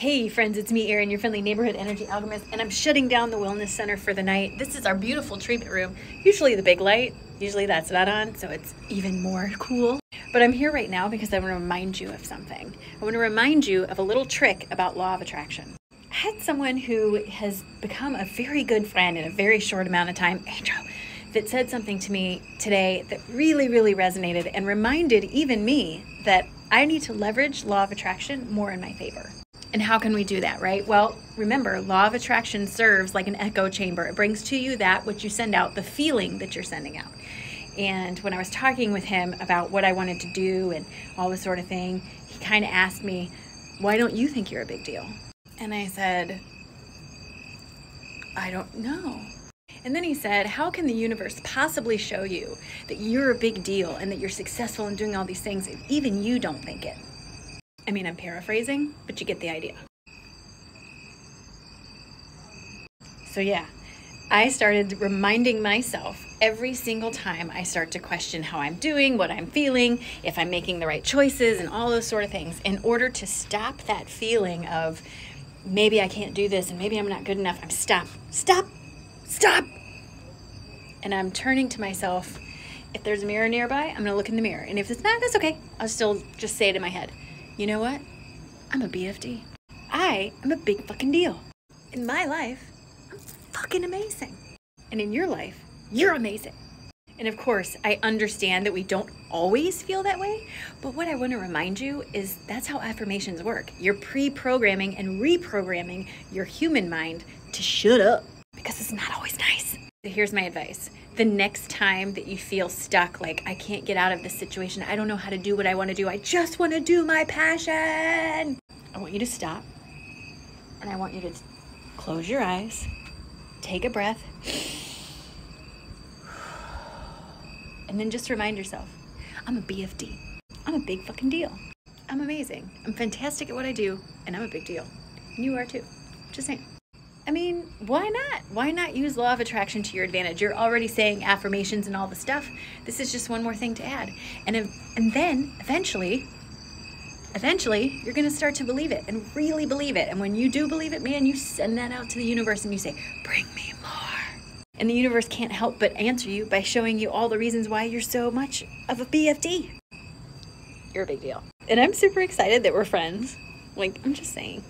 Hey friends, it's me, Erin, your friendly neighborhood energy alchemist, and I'm shutting down the wellness center for the night. This is our beautiful treatment room. Usually the big light, usually that's not on, so it's even more cool. But I'm here right now because I want to remind you of something. I want to remind you of a little trick about law of attraction. I had someone who has become a very good friend in a very short amount of time, Angel, that said something to me today that really, really resonated and reminded even me that I need to leverage law of attraction more in my favor. And how can we do that, right? Well, remember, law of attraction serves like an echo chamber. It brings to you that which you send out, the feeling that you're sending out. And when I was talking with him about what I wanted to do and all this sort of thing, he kind of asked me, Why don't you think you're a big deal? And I said, I don't know. And then he said, How can the universe possibly show you that you're a big deal and that you're successful in doing all these things if even you don't think it? I mean, I'm paraphrasing, but you get the idea. So, yeah, I started reminding myself every single time I start to question how I'm doing, what I'm feeling, if I'm making the right choices, and all those sort of things in order to stop that feeling of maybe I can't do this and maybe I'm not good enough. I'm stop, stop, stop. And I'm turning to myself. If there's a mirror nearby, I'm gonna look in the mirror. And if it's not, that's okay. I'll still just say it in my head you know what? I'm a BFD. I am a big fucking deal. In my life, I'm fucking amazing. And in your life, you're amazing. And of course, I understand that we don't always feel that way, but what I want to remind you is that's how affirmations work. You're pre programming and reprogramming your human mind to shut up because it's not always nice. So here's my advice the next time that you feel stuck, like, I can't get out of this situation, I don't know how to do what I want to do, I just want to do my passion, I want you to stop and I want you to close your eyes, take a breath, and then just remind yourself I'm a BFD. I'm a big fucking deal. I'm amazing. I'm fantastic at what I do, and I'm a big deal. And you are too. Just saying. I mean, why not? Why not use law of attraction to your advantage? You're already saying affirmations and all the stuff. This is just one more thing to add. And and then eventually eventually you're going to start to believe it and really believe it. And when you do believe it, man, you send that out to the universe and you say, "Bring me more." And the universe can't help but answer you by showing you all the reasons why you're so much of a BFD. You're a big deal. And I'm super excited that we're friends. Like, I'm just saying.